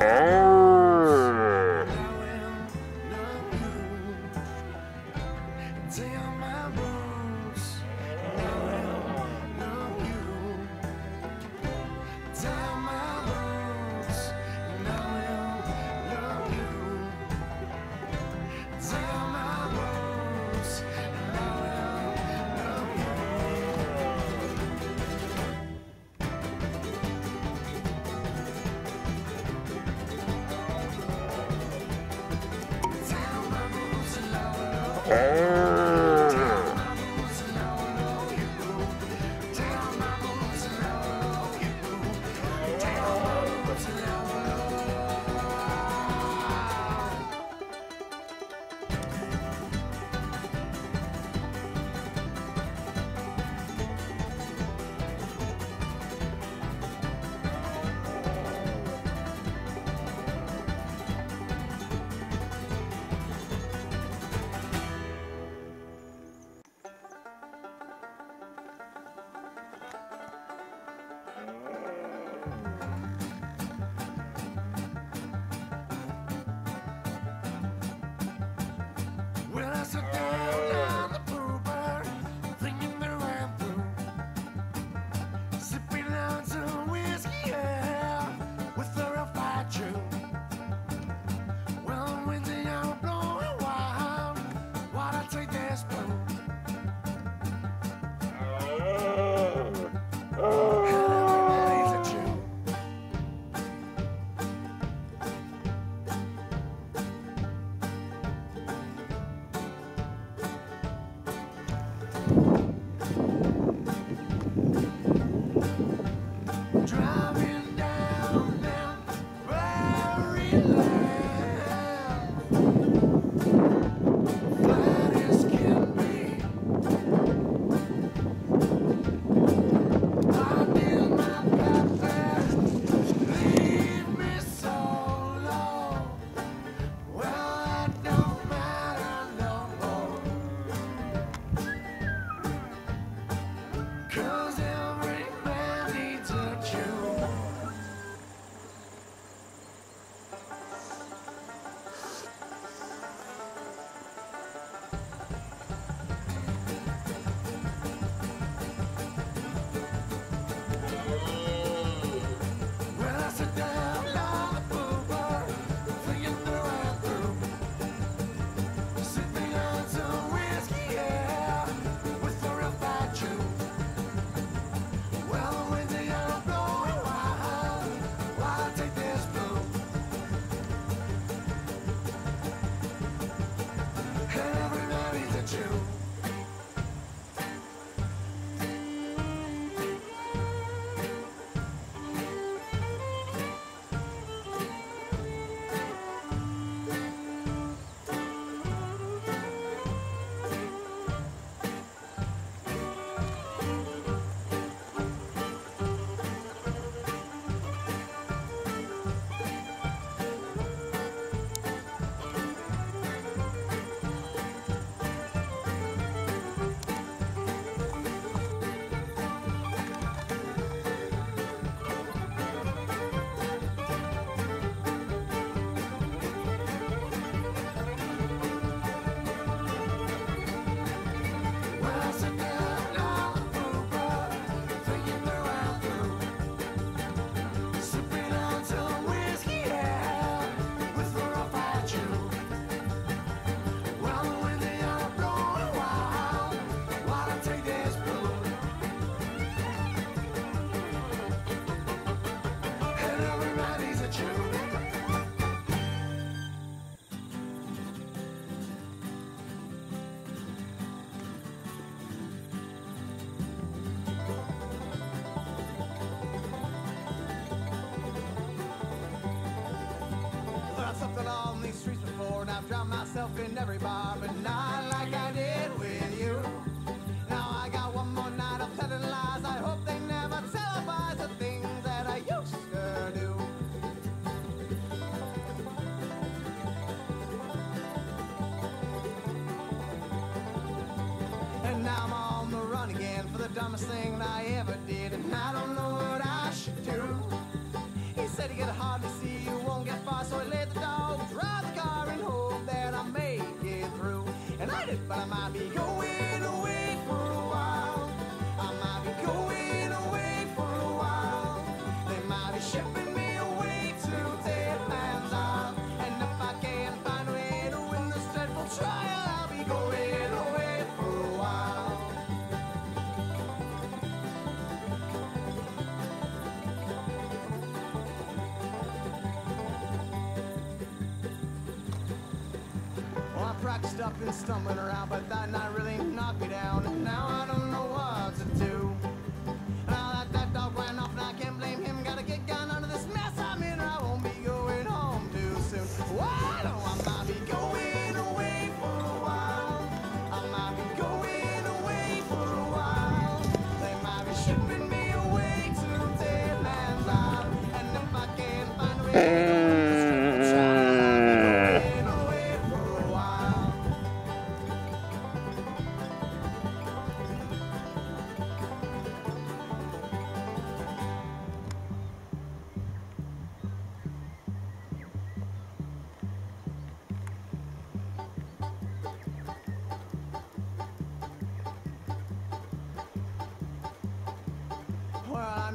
Amém. In Cracked up and stumbling around, but that night really knocked me down. Now I don't know what to do.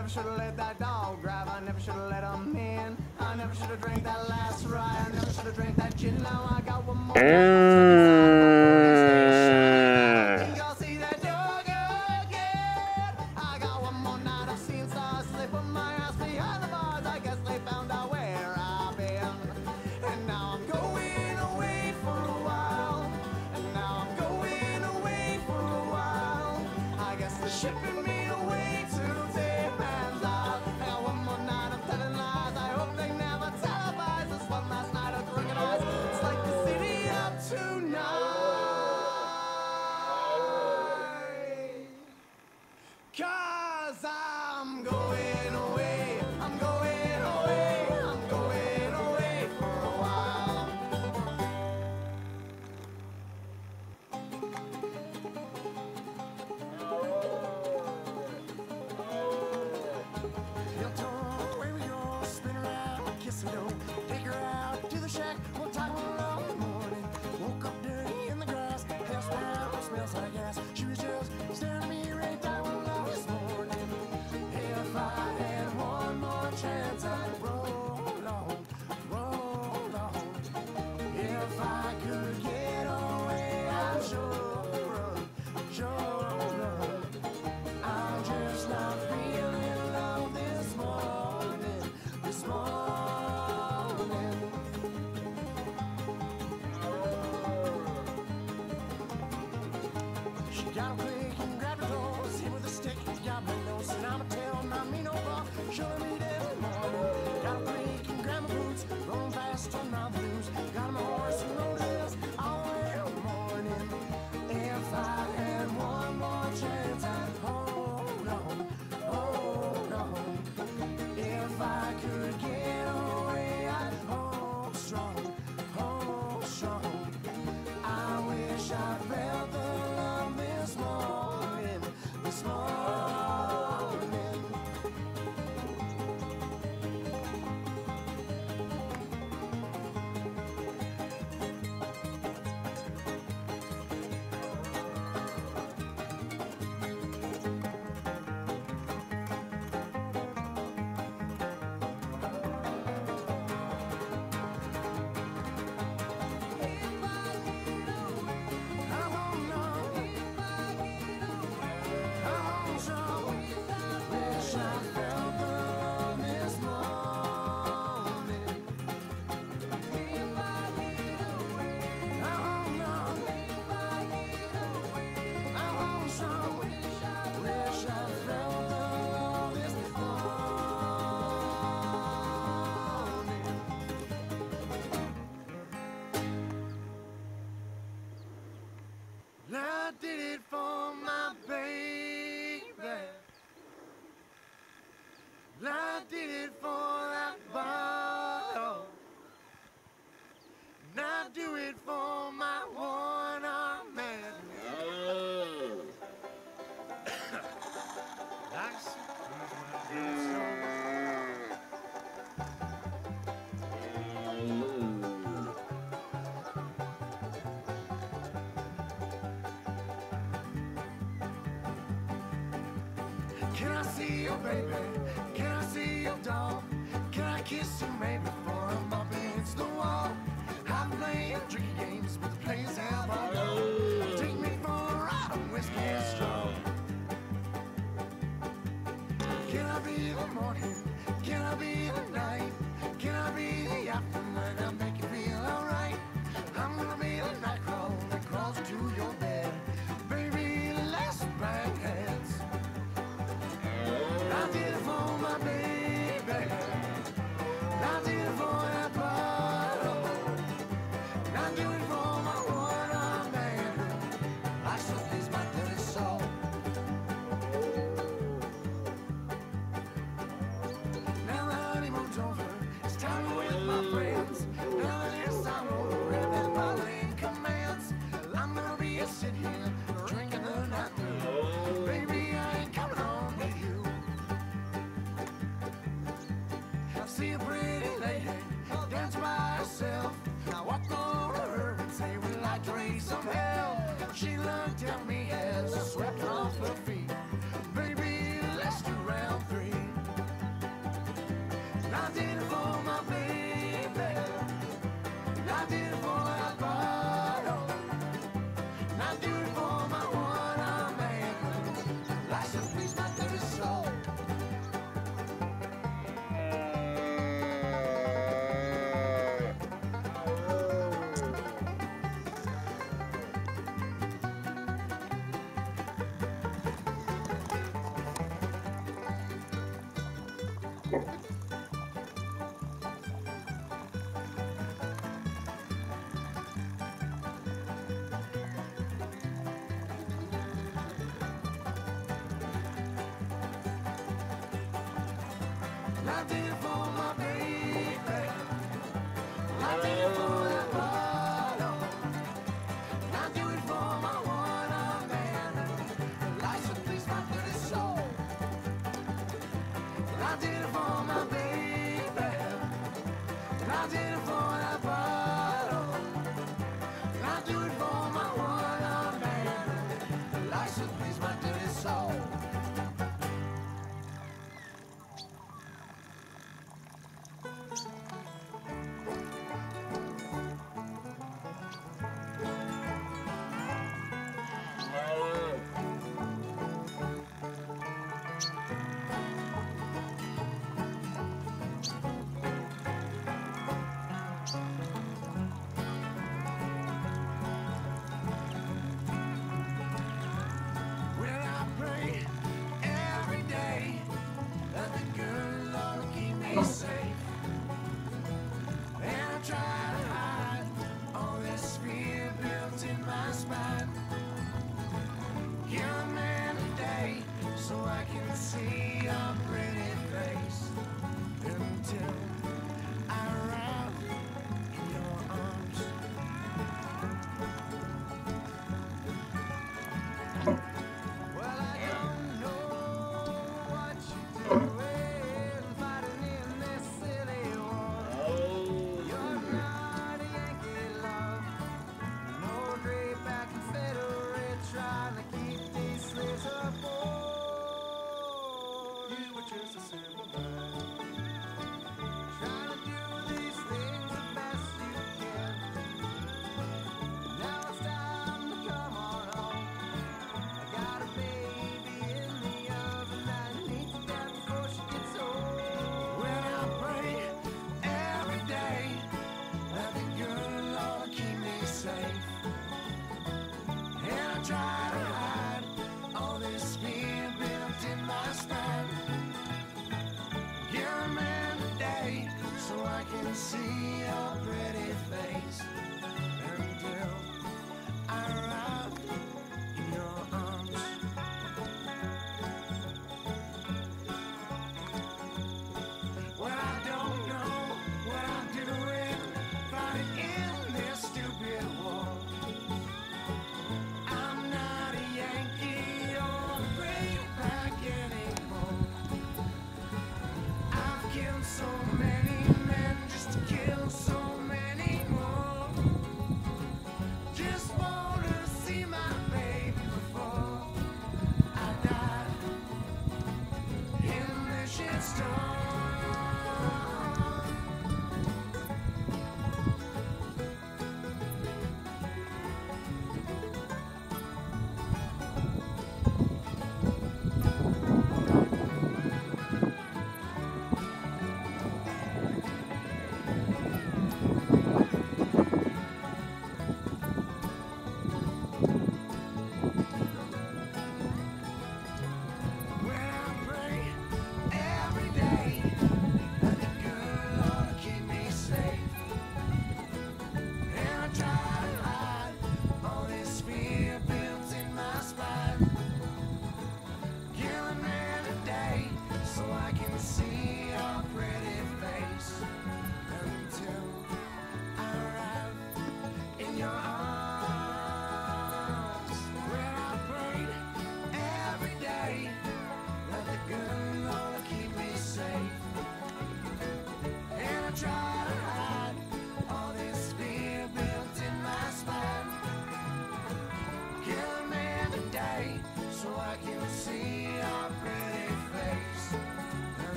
never should have let that dog drive. I never should have let him in. I never should have drank that last rye. I never should have drank that gin. Now I got one more. Mm. Gotta play Can I see you, baby? Can I see you, doll? Can I kiss you, maybe?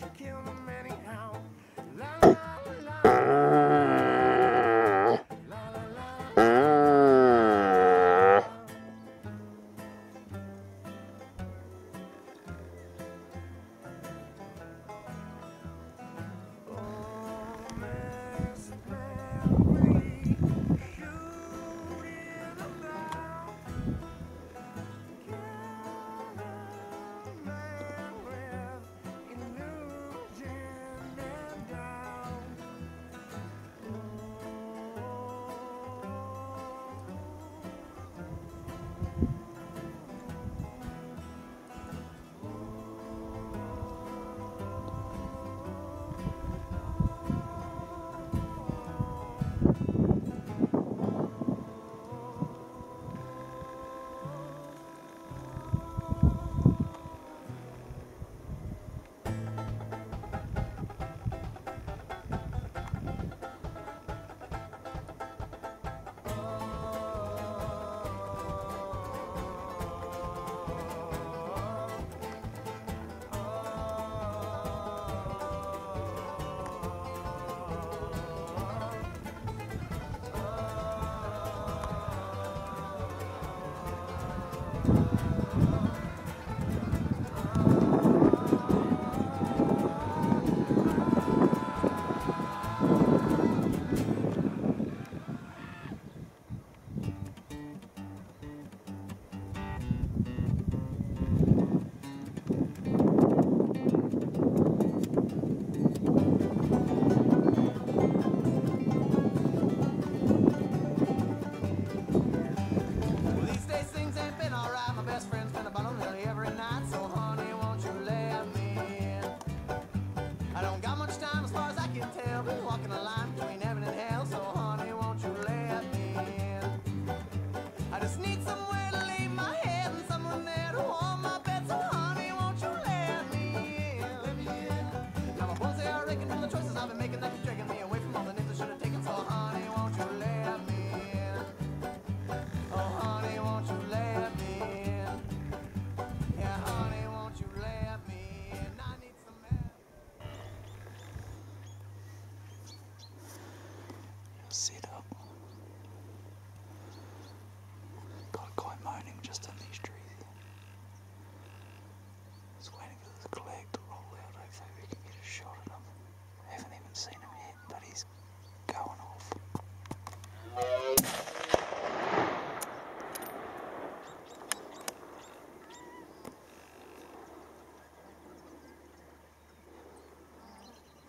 You killed him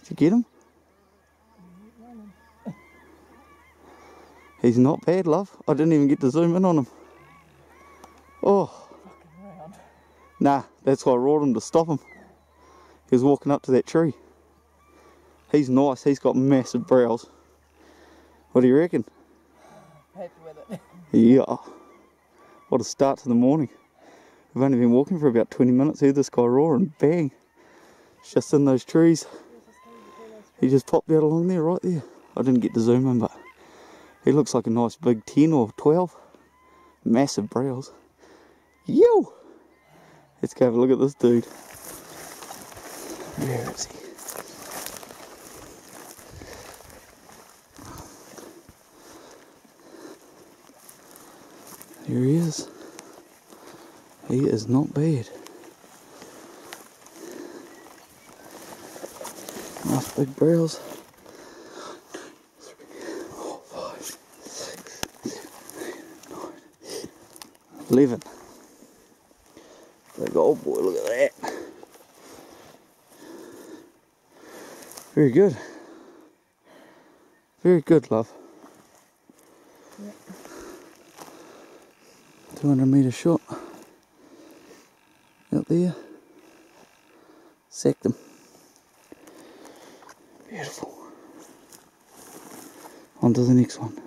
Did you get him? He's not bad, love. I didn't even get to zoom in on him. Oh. Nah, that's why I roared him to stop him. He was walking up to that tree. He's nice. He's got massive brows. What do you reckon? Happy with it. Yeah. What a start to the morning. We've only been walking for about 20 minutes. Hear this guy roar and bang. It's just in those trees. He just popped out along there, right there. I didn't get to zoom in, but he looks like a nice big 10 or 12. Massive brows. Yo! Let's go have a look at this dude. Where is he? There he is. He is not bad. Nice big brails. Eleven. Big old oh boy, look at that. Very good. Very good, love. 200 metre shot. Out there. Sacked them. On to the next one.